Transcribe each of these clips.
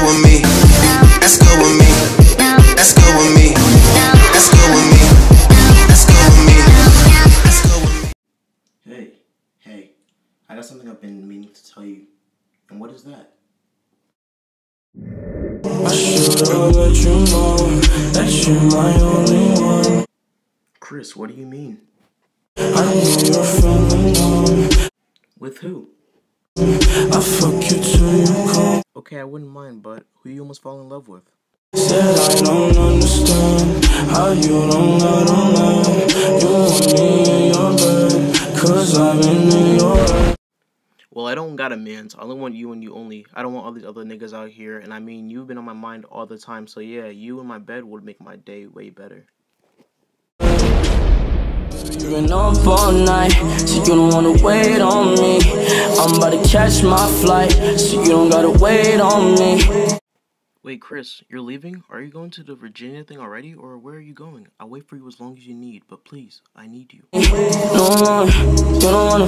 with me. With me. With me. With me. With me. With me. Hey, hey, I got something I've been meaning to tell you. And what is that? I should've let you know that you're my only one. Chris, what do you mean? I know you're With who? I fuck Okay, I wouldn't mind, but who you almost fall in love with? Said I don't understand how you don't let them know you want me in your bed. Cause I've been in your head. Well, I don't got a man's. I only want you and you only. I don't want all these other niggas out here. And I mean, you've been on my mind all the time. So yeah, you in my bed would make my day way better. You've been up all night, so you don't wanna wait on me. I'm about to catch my flight, so you don't gotta wait on me. Wait, Chris, you're leaving? Are you going to the Virginia thing already? Or where are you going? I'll wait for you as long as you need, but please, I need you. No one, you don't wanna,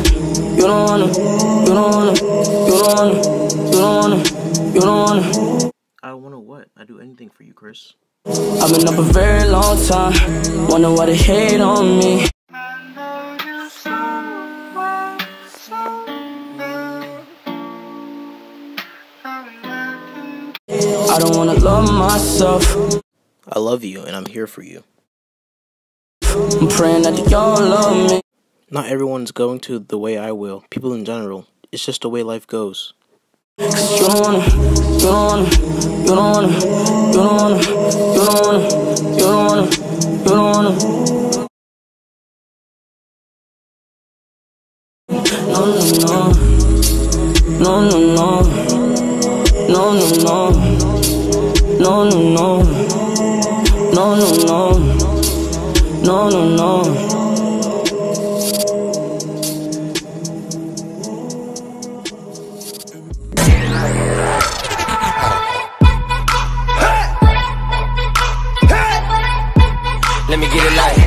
you don't wanna, you don't wanna, you don't wanna, you don't wanna, you don't wanna. I wanna what? I do anything for you, Chris. I've been up a very long time, wonder why they hate on me. I don't wanna love myself. I love you, and I'm here for you. I'm praying that y'all love me. Not everyone's going to the way I will. People in general. It's just the way life goes. Cause you don't wanna, you don't wanna, you don't wanna, you don't wanna, you don't wanna, you don't wanna, you don't wanna. No, no, no, no, no, no, no. No, no, no. No, no, no. No, no, no. Let me get it light.